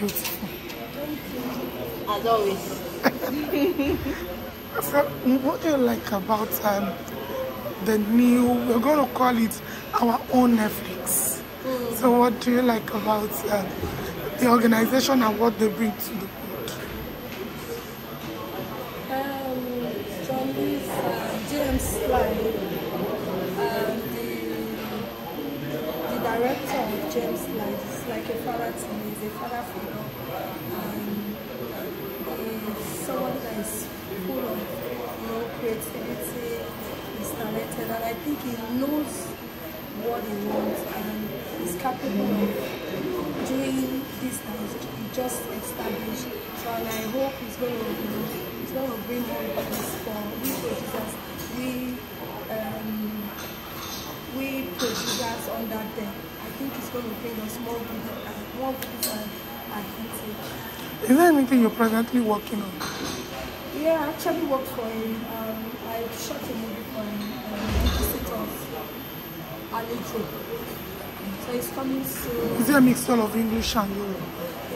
beautiful. As always. So, what do you like about um, the new, we're going to call it our own Netflix. So what do you like about um, the organization and what they bring to the James is like a father to me, he's a father figure. Um, he's someone that is full of you know, creativity, he's talented, and I think he knows what he wants and he's capable of doing this that he just established. So and I hope he's going to, you know, he's going to bring more business for we producers, we um, we producers under them. I think it's going to bring us more good, uh, more uh, advantage. Is there anything you're presently working on? Yeah, I actually worked for him. Um, I shot a movie for him, um, Visitors. So it's coming soon. Is there a mixture of English and Yoruba?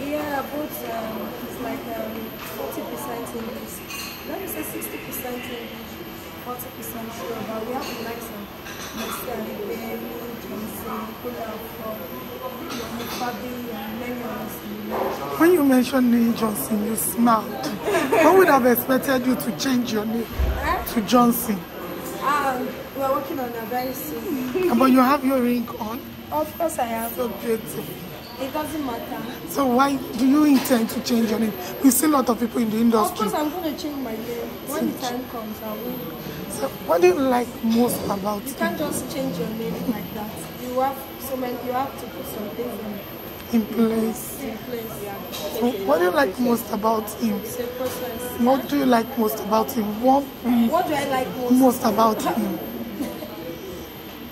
Yeah, both um, it's like um, 40% English. Let me say 60% English, 40% Yoruba. We have the likes of Mr. Iberi, Johnson, Kula, Fabi, and many others. When you mentioned Neil Johnson, you smiled. One would have expected you to change your name to Johnson. Um, we're working on that very soon. But you have your ring on. Of course I have. So beautiful. It doesn't matter. So why do you intend to change your name? We see a lot of people in the industry. Of course I'm going to change my name. When the time comes, I will. So what do you like most about him? You can't just change your name like that. You have so many, you have to put some things in, in place? in place. yeah. So what do you like most about him? It's a process. What do you like most about him? What What do I like most? most about him?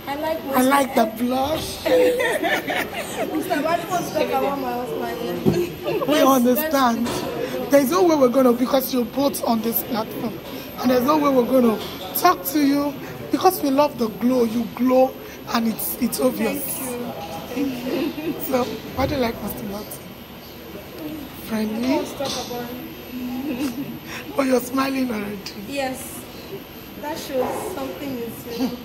I like most. I like the blush. Mr. Why do you want to talk about my husband? We understand. There's no way we're gonna because you're both on this platform, and there's no way we're gonna talk to you because we love the glow. You glow, and it's it's obvious. Thank you. So what do you like most about? Friendly. Let's talk about Oh, you're smiling already. Yes. That shows something is, you know,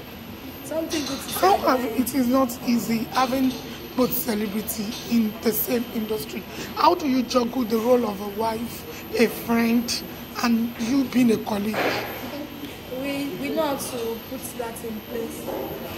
something good to so, it is not easy having both celebrity in the same industry. How do you juggle the role of a wife, a friend, and you being a colleague? We, we know how to put that in place.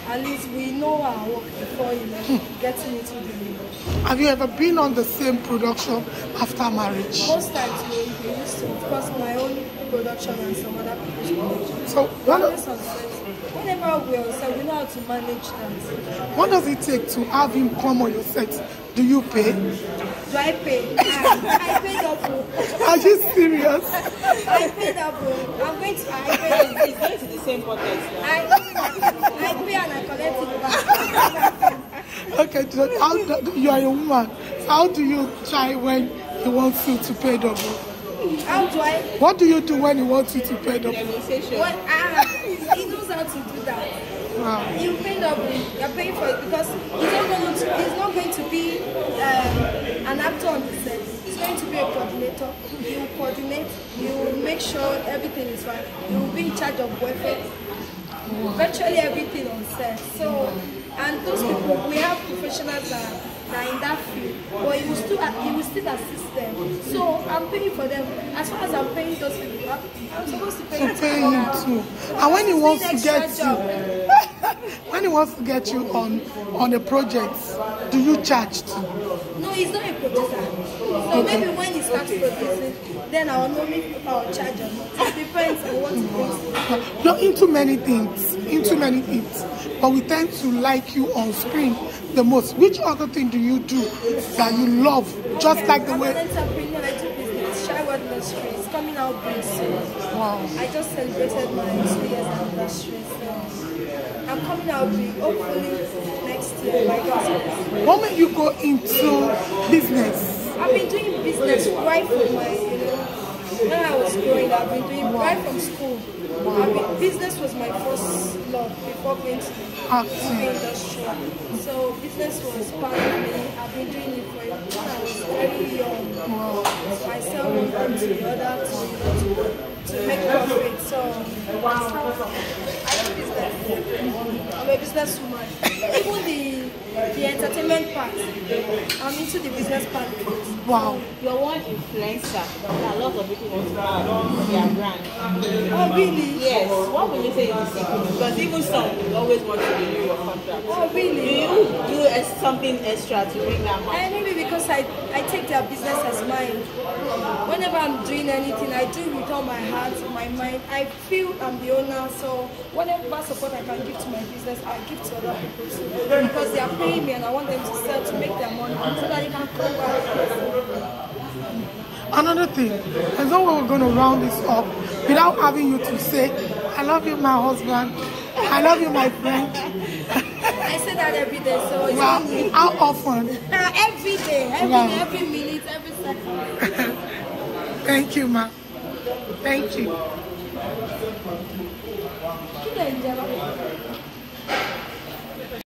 At least we know our work before you know, getting into the Have you ever been on the same production after marriage? Most times we, we used to, of course, my own production and some other people's production. So what, Always on set. Whenever we're set, we know how to manage that. what does it take to have him come on your set? Do you pay? Do I pay? I, I pay double. Are you serious? I pay double. I'm going to, I pay. It's going to the same pocket now. I, I pay and I collect it back. Okay, so how do, you are a woman. So how do you try when he wants you to pay double? How do I? What do you do when you want you to pay double? Negotiation. What? Ah, he knows how to do that. Wow. You pay double. You're paying for it because he's not going to. He's not going to be um, an actor on the set. He's going to be a coordinator. He will coordinate. He will make sure everything is fine. He will be in charge of welfare. Virtually everything on set. So, and those people, we have professionals that, are in that field, but he will still he will still assist them. So I'm paying for them. As far as I'm paying those people, I'm, supposed to pay, to pay him too. And when he wants an to get you. when he wants to get you on on a project, do you charge too? No, he's not a producer. So maybe when he starts producing, then I'll know if I'll charge not. It depends on what he brings. You're into many things, into many things, but we tend to like you on screen the most. Which other thing do you do that you love, just like the I'm an way? entrepreneur, I do business. Shai World Industry is coming out very soon. Wow. I just celebrated my two years anniversary. So I'm coming out big, hopefully next year by God's grace. Made you go into business? I've been doing business right from my, when I was growing up, I've been doing right from school. I've been, business was my first love before going to the industry. So business was part of me. I've been doing it for when I was very young. Wow. I sell one thing to the other to, to, make profit. So I do business. I'm a businesswoman. Even the the entertainment part, I'm into the business part. Wow. You're one influencer that a lot of people want to their brand. Oh really? Yes. What would you say is the secret? Because even some will always want to renew your contract. Oh really? Do you do something extra to bring that money? Eh, and maybe because I, I take their business as mine. Whenever I'm doing anything, I do it with all my heart, my mind. I feel I'm the owner, so whatever support I can give to my business, I give to other people too. Because they are paying me and I want them to sell to make their money so that they can come back. Another thing, as though we we're going to round this up without having you to say, I love you, my husband. I love you, my friend. I say that every day, so it's only How often? every day, every Wow. day, every minute, every second. Thank you, ma. Thank you.